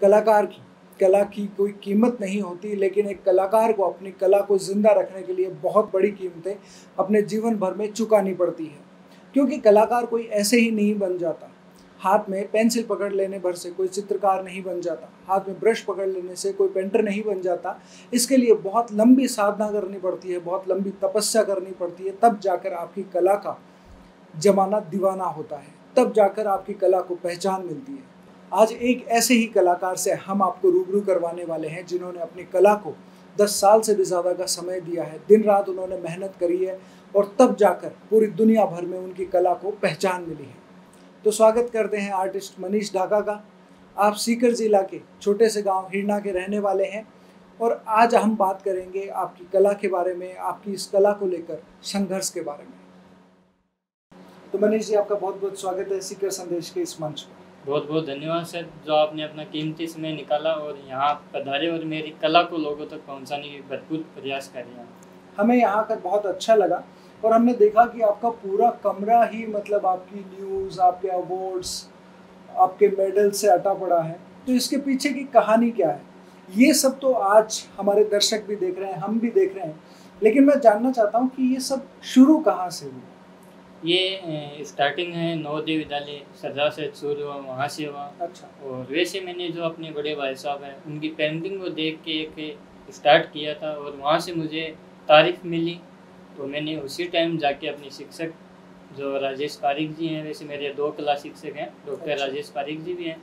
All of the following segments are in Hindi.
कलाकार की, कला की कोई कीमत नहीं होती, लेकिन एक कलाकार को, अपनी कला को ज़िंदा रखने के लिए बहुत बड़ी कीमतें अपने जीवन भर में चुकानी पड़ती है। क्योंकि कलाकार कोई ऐसे ही नहीं बन जाता। हाथ में पेंसिल पकड़ लेने भर से कोई चित्रकार नहीं बन जाता। हाथ में ब्रश पकड़ लेने से कोई पेंटर नहीं बन जाता। इसके लिए बहुत लंबी साधना करनी पड़ती है, बहुत लंबी तपस्या करनी पड़ती है। तब जाकर आपकी कला का जमाना दीवाना होता है। तब जाकर आपकी कला को पहचान मिलती है। आज एक ऐसे ही कलाकार से हम आपको रूबरू करवाने वाले हैं, जिन्होंने अपनी कला को दस साल से भी ज़्यादा का समय दिया है। दिन रात उन्होंने मेहनत करी है और तब जाकर पूरी दुनिया भर में उनकी कला को पहचान मिली है। तो स्वागत करते हैं आर्टिस्ट मनीष ढाका का। आप सीकर ज़िला के छोटे से गाँव हिरना के रहने वाले हैं और आज हम बात करेंगे आपकी कला के बारे में, आपकी इस कला को लेकर संघर्ष के बारे में। तो मनीष जी, आपका बहुत बहुत स्वागत है सीकर संदेश के इस मंच पर। बहुत बहुत धन्यवाद सर, जो आपने अपना कीमती समय निकाला और यहाँ पधारे और मेरी कला को लोगों तक पहुँचाने की भरपूर प्रयास कर रहे हमें यहाँ कर बहुत अच्छा लगा और हमने देखा कि आपका पूरा कमरा ही मतलब आपकी न्यूज़, आपके अवार्ड्स, आपके मेडल से अटा पड़ा है। तो इसके पीछे की कहानी क्या है? ये सब तो आज हमारे दर्शक भी देख रहे हैं, हम भी देख रहे हैं। लेकिन मैं जानना चाहता हूँ कि ये सब शुरू कहाँ से हुआ? ये स्टार्टिंग है नवोदय विद्यालय सरदार से शुरू हुआ वहाँ से हुआ अच्छा। और वैसे मैंने जो अपने बड़े भाई साहब हैं उनकी पेंटिंग को देख के एक स्टार्ट किया था और वहाँ से मुझे तारीफ़ मिली। तो मैंने उसी टाइम जाके अपने शिक्षक जो राजेश पारिक जी हैं वैसे मेरे दो कला शिक्षक हैं डॉक्टर अच्छा। राजेश पारिक जी भी हैं।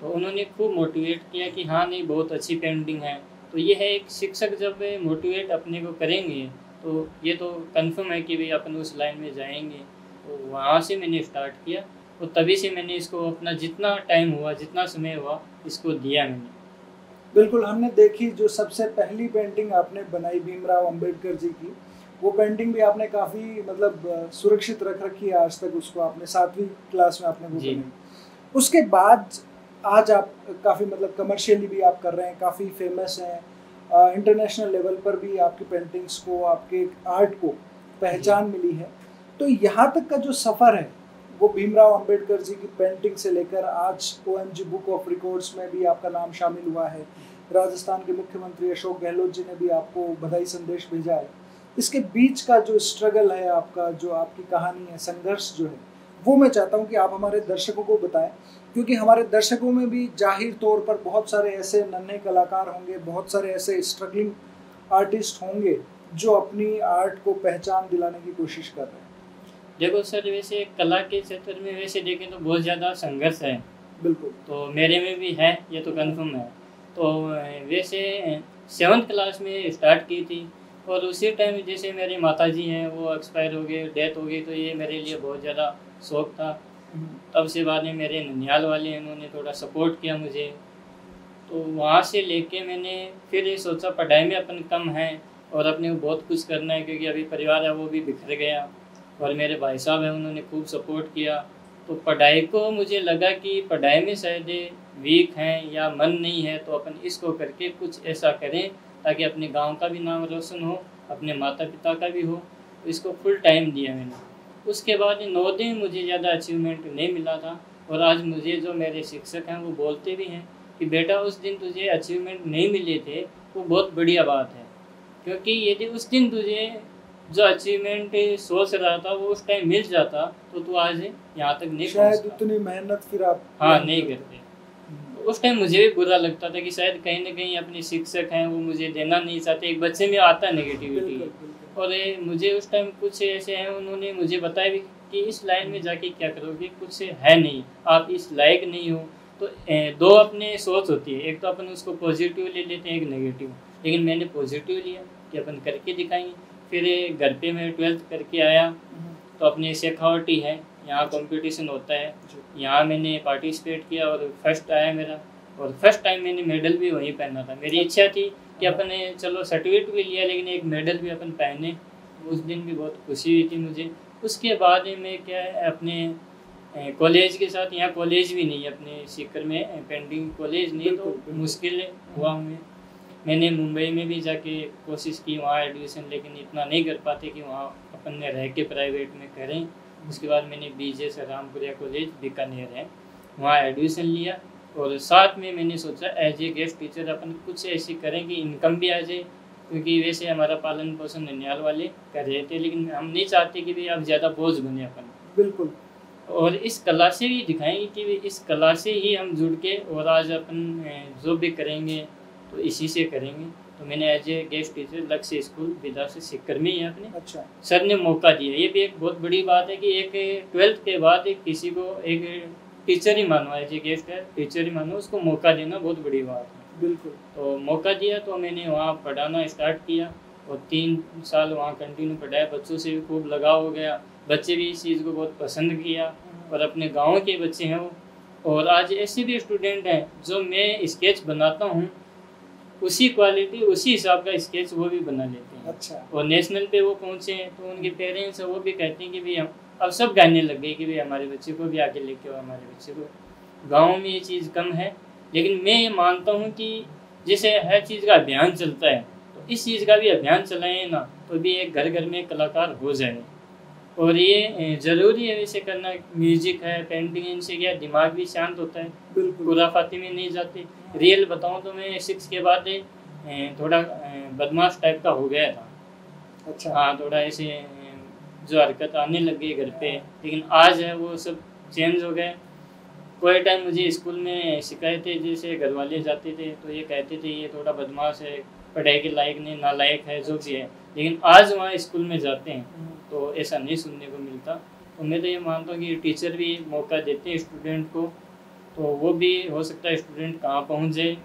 तो उन्होंने खूब मोटिवेट किया कि हाँ नहीं बहुत अच्छी पेंटिंग है। तो ये है एक शिक्षक जब मोटिवेट अपने को करेंगे तो ये तो कंफर्म है कि भाई अपन उस लाइन में जाएँगे। वहाँ से मैंने स्टार्ट किया और तभी से मैंने इसको अपना जितना टाइम हुआ जितना समय हुआ इसको दिया मैंने। बिल्कुल हमने देखी जो सबसे पहली पेंटिंग आपने बनाई भीमराव अंबेडकर जी की वो पेंटिंग भी आपने काफ़ी मतलब सुरक्षित रख रखी है आज तक उसको आपने सातवीं क्लास में आपने वो बनाई। उसके बाद आज आप काफ़ी मतलब कमर्शियली भी आप कर रहे हैं काफ़ी फ़ेमस हैं इंटरनेशनल लेवल पर भी आपकी पेंटिंग्स को आपके आर्ट को पहचान मिली है। तो यहाँ तक का जो सफ़र है, वो भीमराव अंबेडकर जी की पेंटिंग से लेकर आज ओ बुक ऑफ़ रिकॉर्ड्स में भी आपका नाम शामिल हुआ है। राजस्थान के मुख्यमंत्री अशोक गहलोत जी ने भी आपको बधाई संदेश भेजा है। इसके बीच का जो स्ट्रगल है आपका, जो आपकी कहानी है, संघर्ष जो है, वो मैं चाहता हूँ कि आप हमारे दर्शकों को बताएँ, क्योंकि हमारे दर्शकों में भी ज़ाहिर तौर पर बहुत सारे ऐसे नन्हे कलाकार होंगे, बहुत सारे ऐसे स्ट्रगलिंग आर्टिस्ट होंगे, जो अपनी आर्ट को पहचान दिलाने की कोशिश कर रहे हैं। देखो सर वैसे कला के क्षेत्र में वैसे देखें तो बहुत ज़्यादा संघर्ष है। बिल्कुल। तो मेरे में भी है ये तो कंफर्म है। तो वैसे सेवन्थ क्लास में स्टार्ट की थी और उसी टाइम जैसे मेरे माता जी हैं वो एक्सपायर हो गए डेथ हो गई तो ये मेरे लिए बहुत ज़्यादा शौक था। तब से बाद में मेरे ननियाल वाले हैं उन्होंने थोड़ा सपोर्ट किया मुझे। तो वहाँ से लेके मैंने फिर ये सोचा पढ़ाई में अपन कम है और अपने को बहुत कुछ करना है क्योंकि अभी परिवार है वो भी बिखर गया। और मेरे भाई साहब हैं, उन्होंने खूब सपोर्ट किया। तो पढ़ाई को मुझे लगा कि पढ़ाई में शायद वीक हैं या मन नहीं है तो अपन इसको करके कुछ ऐसा करें ताकि अपने गाँव का भी नाम रोशन हो, अपने माता पिता का भी हो। तो इसको फुल टाइम दिया मैंने। उसके बाद नौ दिन मुझे ज़्यादा अचीवमेंट नहीं मिला था और आज मुझे जो मेरे शिक्षक हैं, वो बोलते भी हैं कि, बेटा, उस दिन तुझे अचीवमेंट नहीं मिले थे, वो बहुत बढ़िया बात है। क्योंकि यदि उस दिन तुझे जो अचीवमेंट सोच रहा था वो उस टाइम मिल जाता तो तू आज यहाँ तक नहीं शायद उतनी मेहनत फिर आप हाँ नहीं करते। उस टाइम मुझे भी बुरा लगता था कि शायद कहीं ना कहीं अपने शिक्षक हैं वो मुझे देना नहीं चाहते एक बच्चे में आता है नेगेटिविटी और ये मुझे उस टाइम कुछ ऐसे हैं उन्होंने मुझे बताया भी कि इस लाइन में जाके क्या करोगे कुछ है नहीं। आप इस लायक नहीं हो तो ए, दो अपने सोच होती है। एक तो अपन उसको पॉजिटिव ले लेते हैं एक नेगेटिव लेकिन मैंने पॉजिटिव लिया कि अपन करके दिखाएँगे। फिर घर पे मैं ट्वेल्थ करके आया तो अपने शेखावटी है यहाँ कंपटीशन होता है। यहाँ मैंने पार्टिसिपेट किया और फ़र्स्ट आया मेरा। और फ़र्स्ट टाइम मैंने मेडल भी वहीं पहना था। मेरी इच्छा थी कि अपने चलो सर्टिफिकेट भी लिया लेकिन एक मेडल भी अपन पहने। उस दिन भी बहुत खुशी हुई थी मुझे। उसके बाद में क्या है अपने कॉलेज के साथ यहाँ कॉलेज भी नहीं अपने सीकर में पेंटिंग कॉलेज नहीं तो मुश्किल हुआ हमें। मैंने मुंबई में भी जाके कोशिश की वहाँ एडमिशन लेकिन इतना नहीं कर पाते कि वहाँ अपन ने रह के प्राइवेट में करें। उसके बाद मैंने B J Rampuria college Bikaner है। वहाँ एडमिशन लिया और साथ में मैंने सोचा एज ए गेस्ट टीचर अपन कुछ ऐसी करें कि इनकम भी आ जाए क्योंकि वैसे हमारा पालन पोषण ननियाल वाले कर रहे थे लेकिन हम नहीं चाहते कि भाई अब ज़्यादा बोझ बने अपन। बिल्कुल। और इस कला से भी दिखाएँगे कि इस कला से ही हम जुड़ के और आज अपन जो भी करेंगे तो इसी से करेंगे। तो मैंने as a guest teacher Lakshya school विदा से सिक्कर में ही अपने अच्छा। सर ने मौका दिया। ये भी एक बहुत बड़ी बात है कि एक ट्वेल्थ के बाद एक किसी को एक टीचर ही मानो एज ए गेस्ट है टीचर ही मानो उसको मौका देना बहुत बड़ी बात है। बिल्कुल। तो मौका दिया तो मैंने वहाँ पढ़ाना स्टार्ट किया और तीन साल वहाँ कंटिन्यू पढ़ाया। बच्चों से भी खूब लगाव हो गया। बच्चे भी इस चीज़ को बहुत पसंद किया और अपने गाँव के बच्चे हैं वो। और आज ऐसे भी स्टूडेंट हैं जो मैं स्केच बनाता हूँ उसी क्वालिटी उसी हिसाब का स्केच वो भी बना लेते हैं। अच्छा। और नेशनल पे वो पहुँचे हैं तो उनके पेरेंट्स वो भी कहते हैं कि भाई हम अब सब गाने लग गए कि भाई हमारे बच्चे को भी आगे लेके आओ हमारे बच्चे को। गाँव में ये चीज़ कम है लेकिन मैं ये मानता हूँ कि जैसे हर चीज़ का अभियान चलता है तो इस चीज़ का भी अभियान चलाएँ ना तो भी एक घर घर में कलाकार हो जाए। और ये ज़रूरी है वैसे करना म्यूज़िक है पेंटिंग इनसे क्या दिमाग भी शांत होता है। बिल्कुल। खुराफाती में नहीं जाते। रियल बताऊँ तो मैं सिक्स के बाद थोड़ा बदमाश टाइप का हो गया था। अच्छा। हाँ थोड़ा ऐसे जो हरकत आने लग गई घर पे लेकिन आज है वो सब चेंज हो गए कोई टाइम मुझे स्कूल में शिकायतें जैसे घर वाले जाते थे तो ये कहते थे ये थोड़ा बदमाश है पढ़ाई के लायक नहीं नालायक है जो भी है। लेकिन आज वहाँ स्कूल में जाते हैं। तो ऐसा नहीं सुनने को मिलता। तो मैं तो ये मानता हूँ कि टीचर भी मौका देते हैं स्टूडेंट को तो वो भी हो सकता है स्टूडेंट कहाँ पहुँच जाए।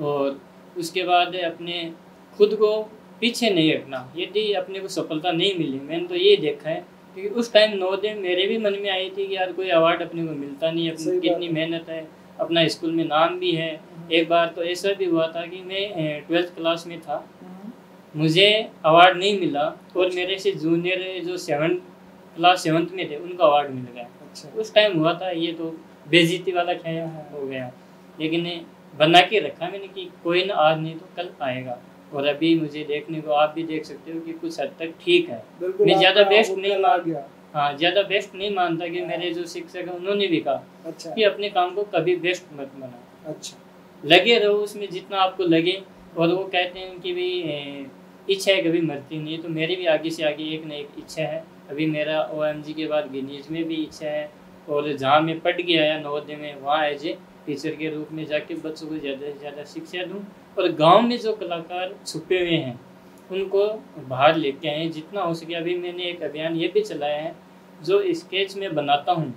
और उसके बाद अपने खुद को पीछे नहीं हटना यदि अपने को सफलता नहीं मिली। मैंने तो ये देखा है क्योंकि उस टाइम नौ दिन मेरे भी मन में आई थी कि यार कोई अवार्ड अपने को मिलता नहीं अपनी कितनी मेहनत है अपना स्कूल में नाम भी है। एक बार तो ऐसा भी हुआ था कि मैं ट्वेल्थ क्लास में था मुझे अवार्ड नहीं मिला और मेरे से जूनियर जो सेवन क्लास सेवन्थ में थे उनको अवार्ड मिल गया। अच्छा। उस टाइम हुआ था ये तो बेजीती वाला ख्याल हो गया। लेकिन बना के रखा मैंने कि कोई ना आज नहीं तो कल आएगा। और अभी मुझे देखने को आप भी देख सकते हो कि कुछ हद तक ठीक है। मैं ज़्यादा बेस्ट नहीं मान हाँ ज़्यादा बेस्ट नहीं मानता कि मेरे जो शिक्षक है उन्होंने भी कहा अच्छा। कि अपने काम को कभी बेस्ट मत बना अच्छा। लगे रहो उसमें जितना आपको लगे और वो कहते हैं कि भाई इच्छा है कभी मरती नहीं है। तो मेरी भी आगे से आगे एक न एक इच्छा है। अभी मेरा ओएमजी के बाद गिनीज में भी इच्छा है और जहाँ मैं पढ़ के आया नवोदय में, वहाँ एज ए टीचर के रूप में जाके बच्चों को ज़्यादा से ज़्यादा शिक्षा दूँ। और गाँव में जो कलाकार छुपे हुए हैं, उनको बाहर लेके आए जितना हो सके। अभी मैंने एक अभियान ये भी चलाया है, जो स्केच में बनाता हूँ।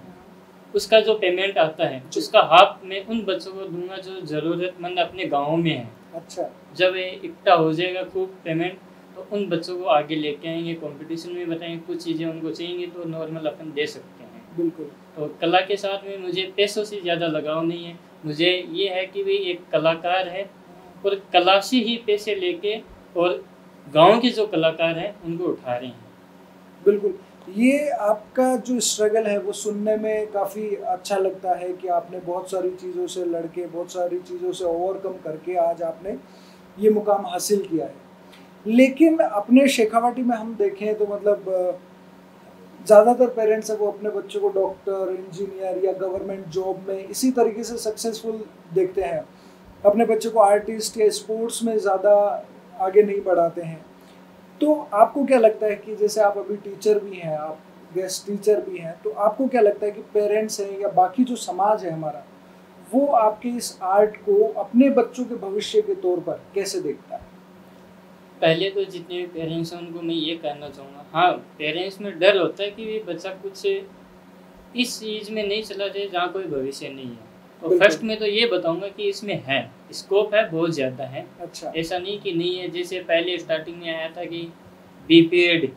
उसका जो पेमेंट आता है उसका हाफ़ मैं उन बच्चों को दूँगा जो ज़रूरतमंद अपने गाँव में है। अच्छा। जब इकट्ठा हो जाएगा खूब पेमेंट तो उन बच्चों को आगे लेके आएँगे कंपटीशन में बताएँगे कुछ चीज़ें उनको चाहिए तो नॉर्मल अपन दे सकते हैं। बिल्कुल। तो कला के साथ में मुझे पैसों से ज़्यादा लगाव नहीं है। मुझे ये है कि भाई एक कलाकार है और कला से ही पैसे लेके और गाँव के जो कलाकार हैं उनको उठा रहे हैं। बिल्कुल। ये आपका जो स्ट्रगल है, वो सुनने में काफ़ी अच्छा लगता है कि आपने बहुत सारी चीज़ों से लड़के, बहुत सारी चीज़ों से ओवरकम करके आज आपने ये मुकाम हासिल किया है। लेकिन अपने शेखावाटी में हम देखें तो मतलब ज़्यादातर पेरेंट्स है वो अपने बच्चों को डॉक्टर इंजीनियर या गवर्नमेंट जॉब में इसी तरीके से सक्सेसफुल देखते हैं। अपने बच्चों को आर्टिस्ट या स्पोर्ट्स में ज़्यादा आगे नहीं बढ़ाते हैं। तो आपको क्या लगता है कि जैसे आप अभी टीचर भी हैं आप गेस्ट टीचर भी हैं तो आपको क्या लगता है कि पेरेंट्स हैं या बाकी जो समाज है हमारा वो आपके इस आर्ट को अपने बच्चों के भविष्य के तौर पर कैसे देखता है? पहले तो जितने भी पेरेंट्स हैं उनको मैं ये कहना चाहूँगा हाँ पेरेंट्स में डर होता है कि ये बच्चा कुछ इस चीज़ में नहीं चला जाए जहाँ कोई भविष्य नहीं है। और फ़र्स्ट में तो ये बताऊँगा कि इसमें है। स्कोप है बहुत ज़्यादा है। अच्छा। ऐसा नहीं कि नहीं है जैसे पहले स्टार्टिंग में आया था कि बी पी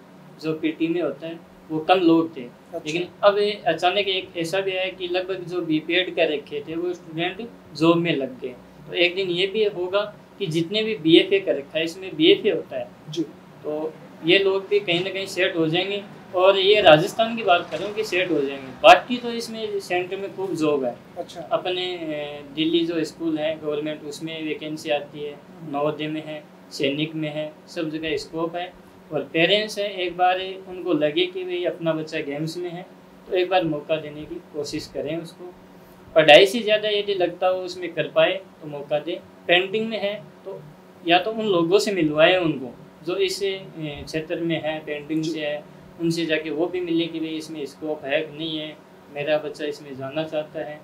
जो पीटी में होता है वो कम लोग थे। अच्छा। लेकिन अब अचानक एक ऐसा भी आया कि लगभग जो बी पी एड कर रखे थे वो स्टूडेंट जॉब में लग गए। तो एक दिन ये भी होगा कि जितने भी बी एफ़ ए कर रखा है इसमें बी एफ़ ए होता है। जी। तो ये लोग भी कहीं ना कहीं सेट हो जाएँगे। और ये राजस्थान की बात करूँ कि सेट हो जाएँगे। बाकी तो इसमें सेंटर में खूब जॉब है। अच्छा। अपने दिल्ली जो स्कूल है गवर्नमेंट उसमें वैकेंसी आती है। नवोदय में है सैनिक में है सब जगह स्कोप है। और पेरेंट्स हैं एक बार उनको लगे कि भाई अपना बच्चा गेम्स में है तो एक बार मौका देने की कोशिश करें उसको। पढ़ाई से ज़्यादा यदि लगता हो उसमें कर पाए तो मौका दें। पेंटिंग में है तो या तो उन लोगों से मिलवाए उनको जो इस क्षेत्र में है पेंटिंग से है। उनसे जाके वो भी मिले कि भाई इसमें स्कोप है कि नहीं है मेरा बच्चा इसमें जाना चाहता है।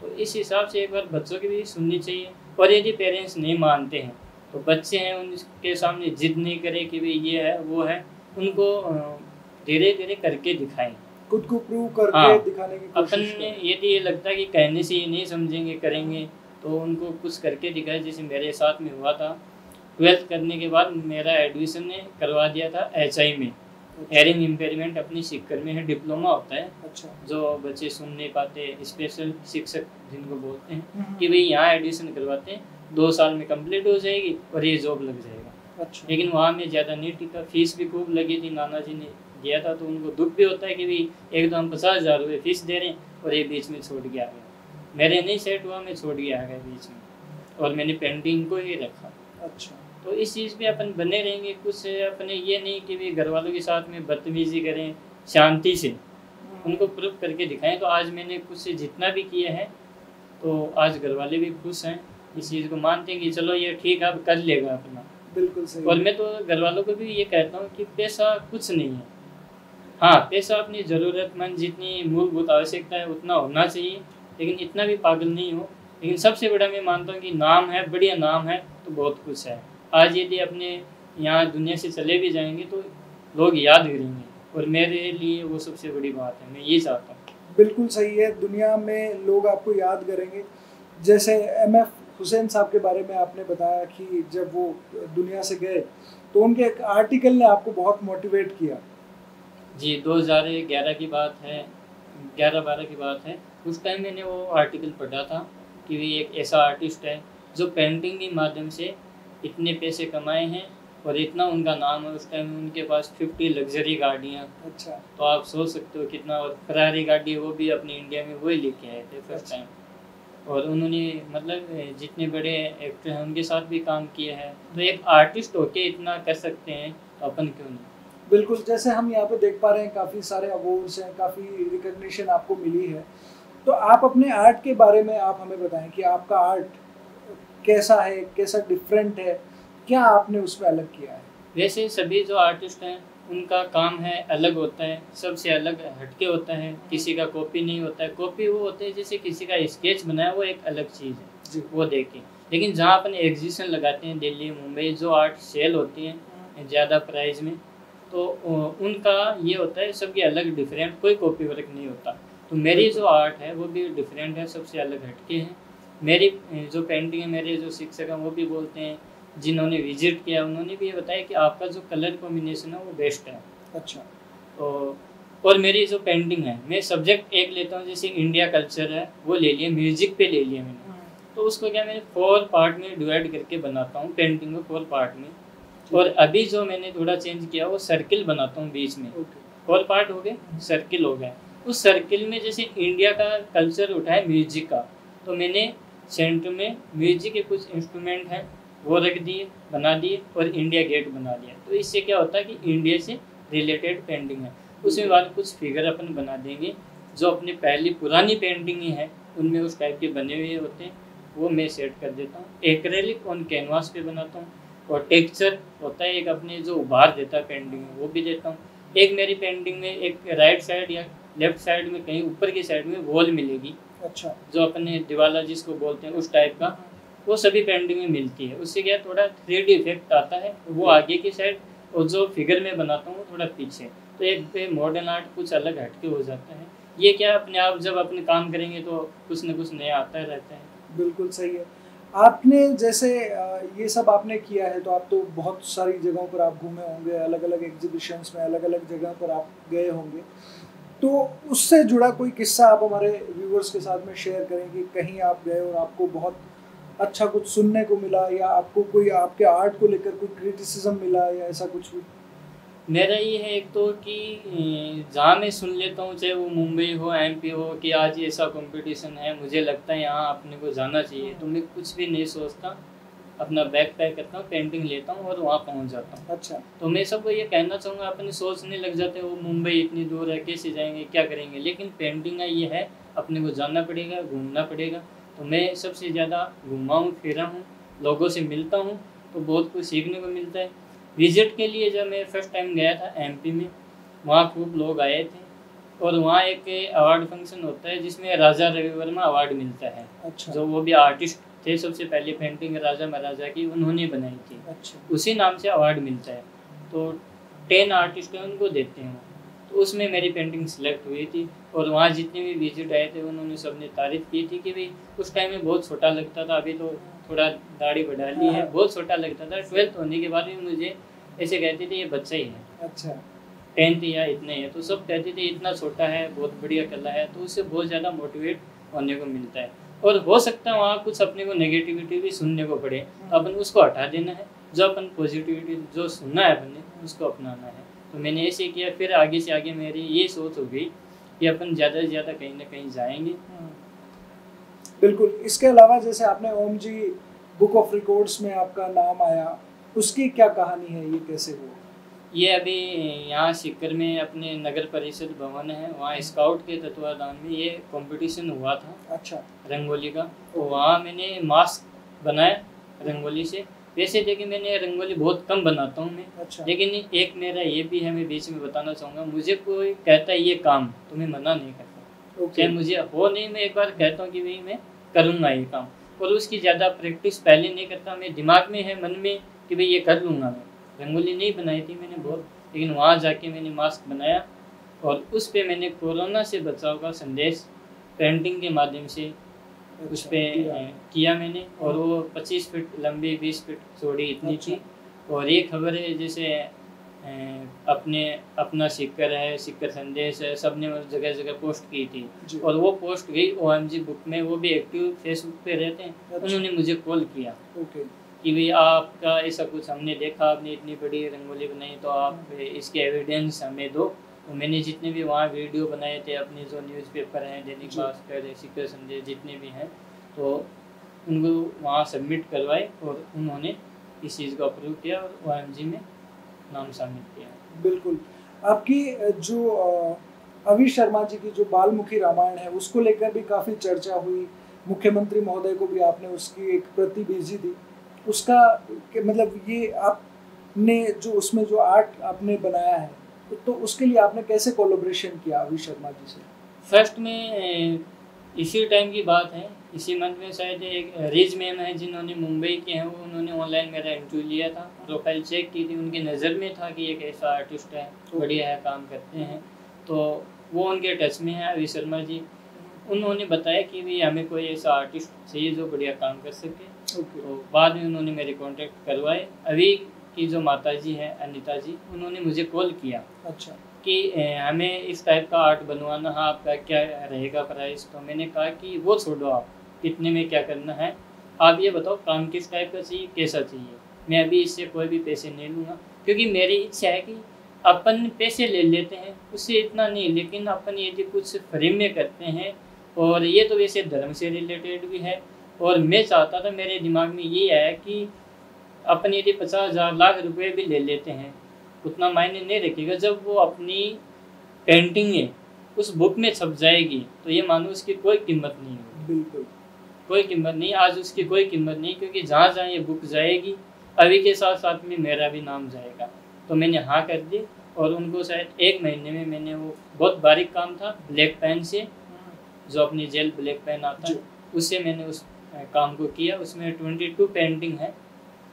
तो इस हिसाब से एक बार बच्चों की भी सुननी चाहिए। और यदि पेरेंट्स नहीं मानते हैं तो बच्चे हैं उनके सामने जिद नहीं करें कि भाई ये है वो है उनको धीरे धीरे करके दिखाएँ। खुद को प्रूव करके हाँ, दिखाने की अपन यदि ये लगता है कि कहने से ये नहीं समझेंगे करेंगे तो उनको कुछ करके दिखाए। जैसे मेरे साथ में हुआ था ट्वेल्थ करने के बाद मेरा एडमिशन ने करवा दिया था एचआई में। हेयरिंग इम्पेयरमेंट अपनी सिक्कर में है डिप्लोमा होता है। अच्छा। जो बच्चे सुन नहीं पाते स्पेशल शिक्षक जिनको बोलते हैं हम्म। कि भाई यहाँ एडमिशन करवाते हैं दो साल में कंप्लीट हो जाएगी और ये जॉब लग जाएगा। अच्छा। लेकिन वहाँ में ज़्यादा नहीं टिका फ़ीस भी खूब लगी थी नाना जी ने दिया था तो उनको दुख भी होता है कि भाई एक तो हम पचास हज़ार रुपये फ़ीस दे रहे हैं और ये बीच में छोड़ के आ गया। मेरे नहीं सेट हुआ मैं छोड़ के आ गया बीच में। और मैंने पेंटिंग को ही रखा। अच्छा। तो इस चीज़ पे अपन बने रहेंगे कुछ अपने ये नहीं कि भी घर वालों के साथ में बदतमीजी करें शांति से। हम्म। उनको प्रूफ करके दिखाएँ। तो आज मैंने कुछ जितना भी किया है तो आज घर वाले भी खुश हैं इस चीज़ को मानते हैं कि चलो ये ठीक है अब कर लेगा अपना। बिल्कुल सही। और मैं तो घर वालों को भी ये कहता हूँ कि पैसा कुछ नहीं है। हाँ पैसा अपनी ज़रूरतमंद जितनी मूलभूत आवश्यकता है उतना होना चाहिए। लेकिन इतना भी पागल नहीं हो। लेकिन सबसे बड़ा मैं मानता हूँ कि नाम है बढ़िया नाम है तो बहुत कुछ है। आज यदि अपने यहाँ दुनिया से चले भी जाएँगे तो लोग याद करेंगे और मेरे लिए वो सबसे बड़ी बात है मैं ये चाहता हूँ। बिल्कुल सही है दुनिया में लोग आपको याद करेंगे। जैसे एम एफ़ हुसैन साहब के बारे में आपने बताया कि जब वो दुनिया से गए तो उनके एक आर्टिकल ने आपको बहुत मोटिवेट किया। जी 2011 की बात है 11 बारह की बात है। उस टाइम मैंने वो आर्टिकल पढ़ा था कि वे एक ऐसा आर्टिस्ट है जो पेंटिंग के माध्यम से इतने पैसे कमाए हैं और इतना उनका नाम है उस टाइम उनके पास फिफ्टी लग्जरी गाड़ियाँ। अच्छा। तो आप सोच सकते हो कितना और फरारी गाड़ी वो भी अपने इंडिया में वही लेके आए थे फ़र्स्ट टाइम अच्छा। और उन्होंने मतलब जितने बड़े एक्टर हैं उनके साथ भी काम किया है। तो एक आर्टिस्ट होके इतना कर सकते हैं तो अपन क्यों नहीं? बिल्कुल जैसे हम यहाँ पे देख पा रहे हैं काफ़ी सारे अवार्ड्स हैं काफ़ी रिकग्निशन आपको मिली है। तो आप अपने आर्ट के बारे में आप हमें बताएँ कि आपका आर्ट कैसा है कैसा डिफरेंट है क्या आपने उसमें अलग किया है? वैसे सभी जो आर्टिस्ट हैं उनका काम है अलग होता है सबसे अलग हटके होता है किसी का कॉपी नहीं होता है। कॉपी वो होता है जैसे किसी का स्केच बनाया वो एक अलग चीज़ है वो देखें। लेकिन जहाँ अपन एग्जीबिशन लगाते हैं दिल्ली मुंबई जो आर्ट सेल होती हैं। ज़्यादा प्राइस में तो उनका ये होता है सबकी अलग डिफरेंट कोई कॉपी वर्क नहीं होता। तो मेरी जो आर्ट है वो भी डिफरेंट है सबसे अलग हटके हैं। मेरी जो पेंटिंग है मेरे जो शिक्षक हैं वो भी बोलते हैं जिन्होंने विज़िट किया उन्होंने भी ये बताया कि आपका जो कलर कॉम्बिनेशन है वो बेस्ट है। अच्छा। तो और मेरी जो पेंटिंग है मैं सब्जेक्ट एक लेता हूँ जैसे इंडिया कल्चर है वो ले लिया म्यूज़िक पे ले लिया मैंने। हाँ। तो उसको क्या मैं फोर पार्ट में डिवाइड करके बनाता हूँ पेंटिंग को फोर पार्ट में। और अभी जो मैंने थोड़ा चेंज किया वो सर्किल बनाता हूँ बीच में। फोर पार्ट हो गए सर्किल हो गया उस सर्किल में जैसे इंडिया का कल्चर उठा है म्यूज़िक का तो मैंने सेंटर में म्यूज़िक के कुछ इंस्ट्रूमेंट हैं, वो रख दिए, बना दिए और इंडिया गेट बना दिया। तो इससे क्या होता है कि इंडिया से रिलेटेड पेंटिंग है। उसमें बाद कुछ फिगर अपन बना देंगे, जो अपनी पहली पुरानी पेंटिंग ही है, उनमें उस टाइप के बने हुए होते हैं, वो मैं सेट कर देता हूँ। एक्रेलिक ऑन कैनवास पे बनाता हूँ और टेक्सचर होता है एक अपने जो उभार देता है पेंटिंग में, वो भी देता हूँ। एक मेरी पेंटिंग में एक राइट साइड या लेफ़्ट साइड में कहीं ऊपर की साइड में वॉल मिलेगी। अच्छा। जो अपने दिवाला जिसको बोलते हैं उस टाइप का वो सभी पेंटिंग में मिलती है। उससे क्या थोड़ा थ्री इफ़ेक्ट आता है वो आगे की साइड और जो फिगर में बनाता हूँ थोड़ा पीछे। तो एक पे मॉडर्न आर्ट कुछ अलग हटके हो जाता है। ये क्या अपने आप जब अपने काम करेंगे तो कुछ न कुछ नया आता है रहता है। बिल्कुल सही है। आपने जैसे ये सब आपने किया है तो आप तो बहुत सारी जगहों पर आप घूमे होंगे अलग अलग एग्जीबिशंस में अलग अलग जगह पर आप गए होंगे। तो उससे जुड़ा कोई किस्सा आप हमारे व्यूवर्स के साथ में शेयर करें कि कहीं आप गए और आपको बहुत अच्छा कुछ सुनने को मिला या आपको कोई आपके आर्ट को लेकर कोई क्रिटिसिज्म मिला या ऐसा कुछ भी? मेरा ये है एक तो कि जहाँ मैं सुन लेता हूँ, चाहे वो मुंबई हो एमपी हो, कि आज ऐसा कंपटीशन है, मुझे लगता है यहाँ अपने को जाना चाहिए। तो मैं कुछ भी नहीं सोचता। अपना बैग पैक करता हूँ पेंटिंग लेता हूँ और वहाँ पहुँच जाता हूँ। अच्छा। तो मैं सबको ये कहना चाहूँगा अपने सोचने लग जाते हैं वो मुंबई इतनी दूर है कैसे जाएँगे क्या करेंगे? लेकिन पेंटिंग का ये है अपने को जाना पड़ेगा घूमना पड़ेगा। तो मैं सबसे ज़्यादा घूमा हूँ फिरा हूँ लोगों से मिलता हूँ तो बहुत कुछ सीखने को मिलता है। विज़िट के लिए जब मैं फ़र्स्ट टाइम गया था एमपी में वहाँ खूब लोग आए थे और वहाँ एक अवार्ड फ़ंक्शन होता है जिसमें राजा रवि वर्मा अवार्ड मिलता है। अच्छा। जो वो भी आर्टिस्ट थे सबसे पहले पेंटिंग राजा महाराजा की उन्होंने बनाई थी। अच्छा। उसी नाम से अवार्ड मिलता है। तो टेन आर्टिस्ट हैं उनको देते हैं। तो उसमें मेरी पेंटिंग सिलेक्ट हुई थी और वहाँ जितने भी विज़िट आए थे उन्होंने सबने तारीफ़ की थी कि भाई उस टाइम में बहुत छोटा लगता था। अभी तो थोड़ा दाढ़ी बढ़ा ली है। बहुत छोटा लगता था। ट्वेल्थ होने के बाद भी मुझे ऐसे कहते थे ये बच्चा ही है। अच्छा। टेंथ या इतने है। तो सब कहते थे इतना छोटा है बहुत बढ़िया कला है। तो उससे बहुत ज़्यादा मोटिवेट होने को मिलता है। और हो सकता है वहाँ कुछ अपने को नेगेटिविटी भी सुनने को पड़े। तो अपन उसको हटा देना है। जो अपन पॉजिटिविटी जो सुनना है अपन उसको अपनाना है। तो मैंने ऐसे किया, फिर आगे से आगे मेरी ये सोच हो गई कि अपन ज़्यादा से ज़्यादा कहीं ना कहीं जाएँगे। बिल्कुल। इसके अलावा जैसे आपने O M G book of records में आपका नाम आया, उसकी क्या कहानी है, ये कैसे हुआ? ये अभी यहाँ सिक्कर में अपने नगर परिषद भवन है वहाँ स्काउट के तत्वाधान में ये कंपटीशन हुआ था अच्छा। रंगोली का। तो वहाँ मैंने मास्क बनाया रंगोली से। वैसे देखिए मैंने रंगोली बहुत कम बनाता हूँ मैं। अच्छा। लेकिन एक मेरा ये भी है मैं बीच में बताना चाहूँगा मुझे कोई कहता है ये काम तो मैं मना नहीं करता। चाहे मुझे हो नहीं मैं एक बार कहता हूँ कि भाई मैं करूँगा ये काम। और उसकी ज़्यादा प्रैक्टिस पहले नहीं करता मैं दिमाग में है मन में कि भाई ये कर लूँगा मैं। रंगोली नहीं बनाई थी मैंने बहुत लेकिन वहाँ जाके मैंने मास्क बनाया और उस पर मैंने कोरोना से बचाव का संदेश पेंटिंग के माध्यम से उस पर किया। किया मैंने और वो 25 फीट लंबी 20 फीट चौड़ी इतनी अच्छा। थी और ये खबर है जैसे अपने अपना सिक्कर है सिक्कर संदेश है सबने जगह जगह पोस्ट की थी और वो पोस्ट गई ओ बुक में वो भी एक्टिव फेसबुक पे रहते हैं अच्छा। उन्होंने मुझे कॉल किया ओके कि भाई आपका ऐसा कुछ हमने देखा आपने इतनी बड़ी रंगोली बनाई तो आप इसके एविडेंस हमें दो। तो मैंने जितने भी वहाँ वीडियो बनाए थे अपने जो न्यूज़पेपर हैं दैनिक भास्कर सिक्कर संदेश जितने भी हैं तो उनको वहाँ सबमिट करवाए और उन्होंने इस चीज़ को अप्रूव किया और ओ में नाम शामिल किया। बिल्कुल। आपकी जो अवि शर्मा जी की जो बालमुखी रामायण है उसको लेकर भी काफ़ी चर्चा हुई। मुख्यमंत्री महोदय को भी आपने उसकी एक प्रति भेजी थी। उसका कि मतलब ये आपने जो उसमें जो आर्ट आपने बनाया है तो उसके लिए आपने कैसे कोलोब्रेशन किया अवि शर्मा जी से? फ़र्स्ट में इसी टाइम की बात है। इसी मंथ में शायद एक रिज मैम है जिन्होंने मुंबई के हैं वो उन्होंने ऑनलाइन मेरा इंटरव्यू लिया था। प्रोफ़ाइल चेक की थी उनकी नज़र में था कि एक ऐसा आर्टिस्ट है बढ़िया है काम करते हैं। तो वो उनके टच में है अभी शर्मा जी। उन्होंने बताया कि भी हमें कोई ऐसा आर्टिस्ट चाहिए जो बढ़िया काम कर सके। तो बाद में उन्होंने मेरे कांटेक्ट करवाए। अभी की जो माता जी हैं अनिता जी उन्होंने मुझे कॉल किया अच्छा। कि हमें इस टाइप का आर्ट बनवाना है आपका क्या रहेगा प्राइस तो मैंने कहा कि वो छोड़ो आप कितने में क्या करना है? आप ये बताओ काम किस टाइप का चाहिए कैसा चाहिए? मैं अभी इससे कोई भी पैसे नहीं लूँगा। क्योंकि मेरी इच्छा है कि अपन पैसे ले लेते हैं उससे इतना नहीं लेकिन अपन यदि कुछ फ्री में करते हैं और ये तो वैसे धर्म से रिलेटेड भी है और मैं चाहता था मेरे दिमाग में ये आया कि अपने यदि पचास हज़ार लाख रुपए भी ले लेते हैं। उतना मायने नहीं रखेगा जब वो अपनी पेंटिंगें उस बुक में छप जाएगी। तो ये मानो उसकी कोई कीमत नहीं होगी। बिल्कुल। कोई कीमत नहीं आज उसकी कोई कीमत नहीं क्योंकि जहाँ जहाँ ये बुक जाएगी अभी के साथ साथ में मेरा भी नाम जाएगा। तो मैंने हाँ कर दी और उनको शायद एक महीने में मैंने वो बहुत बारीक काम था ब्लैक पेन से जो अपनी जेल ब्लैक पेन आता है उससे मैंने उस काम को किया। उसमें ट्वेंटी टू पेंटिंग है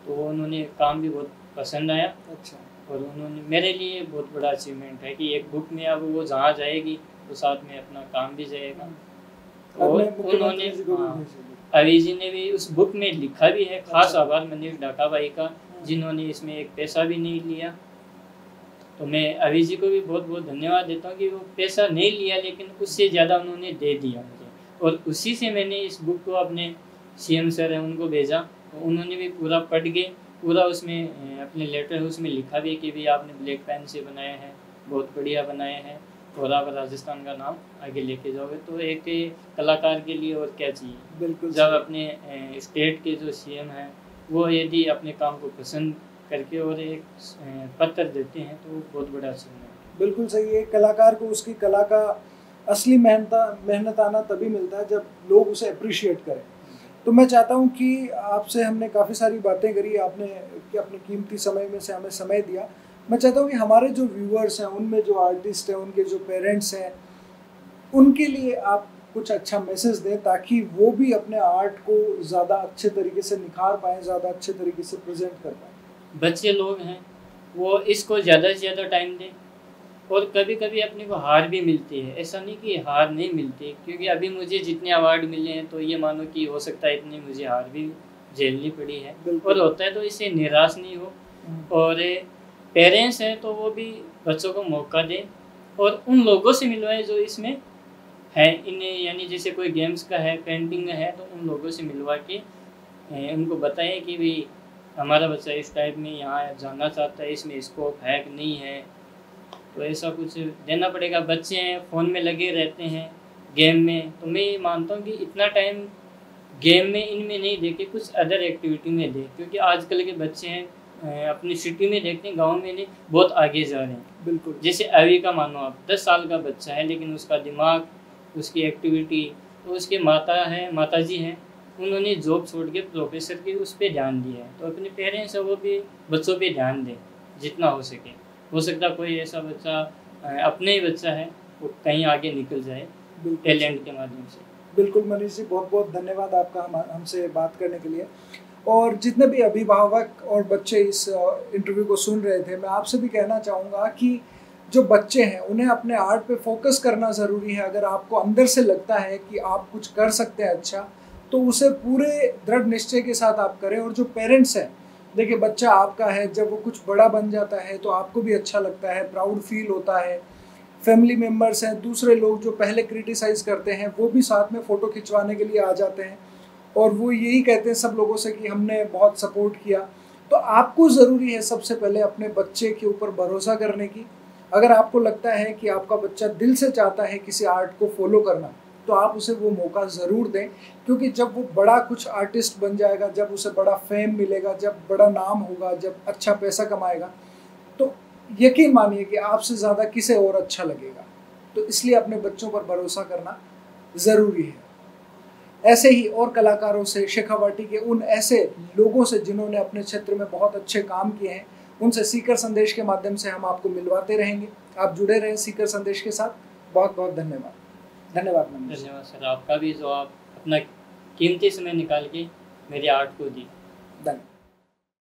तो उन्होंने काम भी बहुत पसंद आया। अच्छा। और उन्होंने मेरे लिए बहुत बड़ा अचीवमेंट है कि एक बुक में अब वो जहाँ जाएगी तो साथ में अपना काम भी जाएगा। और उन्होंने हाँ। अभी जी ने भी उस बुक में लिखा भी है खास अच्छा। आभार मनीष डाका भाई का जिन्होंने इसमें एक पैसा भी नहीं लिया। तो मैं अभी जी को भी बहुत बहुत धन्यवाद देता हूँ कि वो पैसा नहीं लिया लेकिन उससे ज़्यादा उन्होंने दे दिया मुझे। और उसी से मैंने इस बुक को अपने सीएम सर है उनको भेजा। तो उन्होंने भी पूरा पढ़ के पूरा उसमें अपने लेटर उसमें लिखा भी कि भी आपने ब्लैक पेन से बनाए हैं बहुत बढ़िया बनाए हैं और आप राजस्थान का नाम आगे लेके जाओगे तो एक कलाकार के लिए और क्या चाहिए? बिल्कुल जब अपने स्टेट के जो सीएम हैं वो यदि अपने काम को पसंद करके और एक पत्र देते हैं तो बहुत बड़ा अचीवमेंट है। बिल्कुल सही है। कलाकार को उसकी कला का असली मेहनत मेहनताना तभी मिलता है जब लोग उसे अप्रिशिएट करें। तो मैं चाहता हूँ कि आपसे हमने काफ़ी सारी बातें करी, आपने कि अपने कीमती समय में से हमें समय दिया। मैं चाहता हूँ कि हमारे जो व्यूअर्स हैं, उनमें जो आर्टिस्ट हैं, उनके जो पेरेंट्स हैं, उनके लिए आप कुछ अच्छा मैसेज दें ताकि वो भी अपने आर्ट को ज़्यादा अच्छे तरीके से निखार पाएँ, ज़्यादा अच्छे तरीके से प्रेजेंट कर पाएँ। बच्चे लोग हैं, वो इसको ज़्यादा से ज़्यादा टाइम दें। और कभी कभी अपने को हार भी मिलती है। ऐसा नहीं कि हार नहीं मिलती क्योंकि अभी मुझे जितने अवार्ड मिले हैं तो ये मानो कि हो सकता है इतनी मुझे हार भी झेलनी पड़ी है। और होता है तो इससे निराश नहीं हो। हम्म। और पेरेंट्स हैं तो वो भी बच्चों को मौका दें। और उन लोगों से मिलवाएँ जो इसमें है इन्हें यानी जैसे कोई गेम्स का है पेंटिंग का है तो उन लोगों से मिलवा के उनको बताएँ कि भाई हमारा बच्चा इस टाइप में यहाँ जाना चाहता है इसमें स्कोप है कि नहीं है। तो ऐसा कुछ देना पड़ेगा। बच्चे हैं फ़ोन में लगे रहते हैं गेम में। तो मैं ये मानता हूँ कि इतना टाइम गेम में इनमें नहीं दे के कुछ अदर एक्टिविटी में दे क्योंकि आजकल के बच्चे हैं अपनी सिटी में देखते हैं गाँव में नहीं बहुत आगे जा रहे हैं। बिल्कुल। जैसे अभी का मानो आप दस साल का बच्चा है लेकिन उसका दिमाग उसकी एक्टिविटी तो उसके माता है माता जी हैं उन्होंने जॉब छोड़ के प्रोफेसर की उस पर ध्यान दिया है। तो अपने पेरेंट्स है वो भी बच्चों पे ध्यान दें जितना हो सके। हो सकता कोई ऐसा बच्चा अपने ही बच्चा है वो कहीं आगे निकल जाए टैलेंट के माध्यम से। बिल्कुल मनीष जी बहुत बहुत धन्यवाद आपका हम हमसे बात करने के लिए। और जितने भी अभिभावक और बच्चे इस इंटरव्यू को सुन रहे थे मैं आपसे भी कहना चाहूँगा कि जो बच्चे हैं उन्हें अपने आर्ट पे फोकस करना ज़रूरी है। अगर आपको अंदर से लगता है कि आप कुछ कर सकते हैं अच्छा तो उसे पूरे दृढ़ निश्चय के साथ आप करें। और जो पेरेंट्स हैं देखिए, बच्चा आपका है, जब वो कुछ बड़ा बन जाता है तो आपको भी अच्छा लगता है प्राउड फील होता है। फैमिली मेंबर्स हैं, दूसरे लोग जो पहले क्रिटिसाइज़ करते हैं, वो भी साथ में फ़ोटो खिंचवाने के लिए आ जाते हैं। और वो यही कहते हैं सब लोगों से कि हमने बहुत सपोर्ट किया। तो आपको ज़रूरी है सबसे पहले अपने बच्चे के ऊपर भरोसा करने की। अगर आपको लगता है कि आपका बच्चा दिल से चाहता है किसी आर्ट को फॉलो करना तो आप उसे वो मौका ज़रूर दें, क्योंकि जब वो बड़ा कुछ आर्टिस्ट बन जाएगा, जब उसे बड़ा फेम मिलेगा, जब बड़ा नाम होगा, जब अच्छा पैसा कमाएगा तो यकीन मानिए कि आपसे ज़्यादा किसे और अच्छा लगेगा। तो इसलिए अपने बच्चों पर भरोसा करना ज़रूरी है। ऐसे ही और कलाकारों से शेखावाटी के उन ऐसे लोगों से जिन्होंने अपने क्षेत्र में बहुत अच्छे काम किए हैं, उनसे सीकर संदेश के माध्यम से हम आपको मिलवाते रहेंगे। आप जुड़े रहें सीकर संदेश के साथ। बहुत बहुत धन्यवाद। धन्यवाद धन्यवाद सर आपका भी जो आप अपना कीमती समय निकाल के मेरी आर्ट को दी। धन्यवाद।